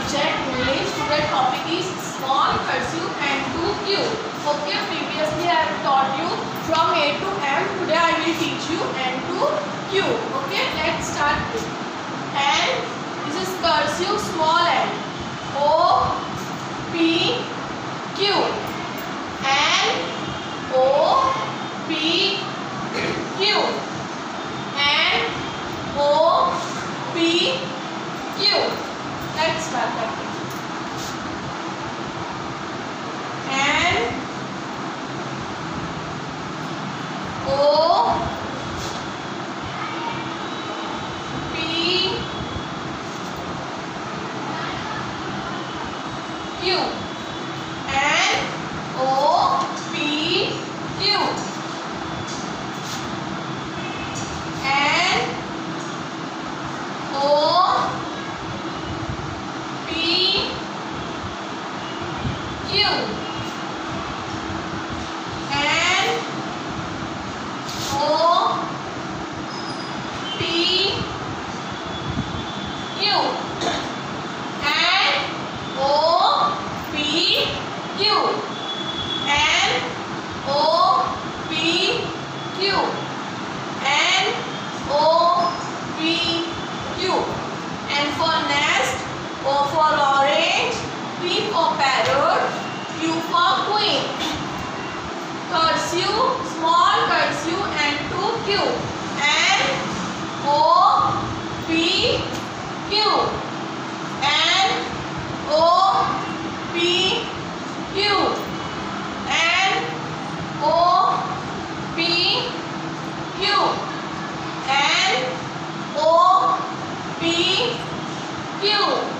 Their topic is small cursive N to Q. Okay, previously I have taught you from A to M. Today I will teach you N to Q. Okay, let's start. with N. This is cursive small n. O P Q. N O P Q. N O P Q. Let's start that. N O P Q N O P Q N O P Q N O P Q N O P Q N O P Q N O P Q N for nest O for orange P for parrot Q for queen. Cursive small cursive N to Q. N O P Q biu